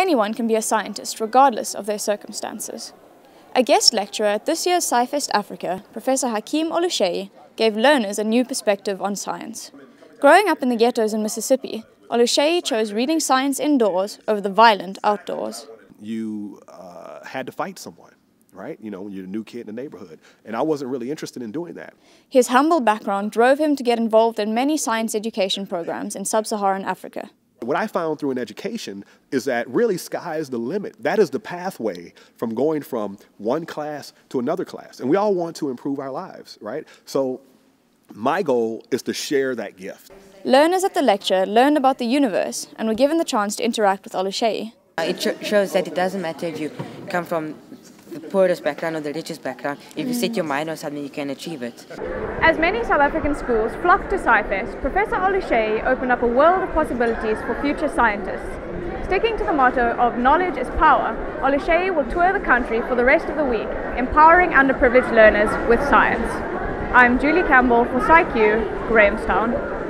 Anyone can be a scientist, regardless of their circumstances. A guest lecturer at this year's SciFest Africa, Professor Hakeem Oluseyi, gave learners a new perspective on science. Growing up in the ghettos in Mississippi, Oluseyi chose reading science indoors over the violent outdoors. You uh, had to fight someone, right? You know, when you're a new kid in the neighborhood. And I wasn't really interested in doing that. His humble background drove him to get involved in many science education programs in sub Saharan Africa. What I found through an education is that really sky is the limit. That is the pathway from going from one class to another class. And we all want to improve our lives, right? So my goal is to share that gift. Learners at the lecture learned about the universe and were given the chance to interact with Oluseyi. It sh shows that it doesn't matter if you come from the poorest background or the richest background. If you set your mind on something, you can achieve it. As many South African schools flocked to SciFest, Professor Oluseyi opened up a world of possibilities for future scientists. Sticking to the motto of knowledge is power, Oluseyi will tour the country for the rest of the week, empowering underprivileged learners with science. I'm Julie Campbell for SciQ, Grahamstown.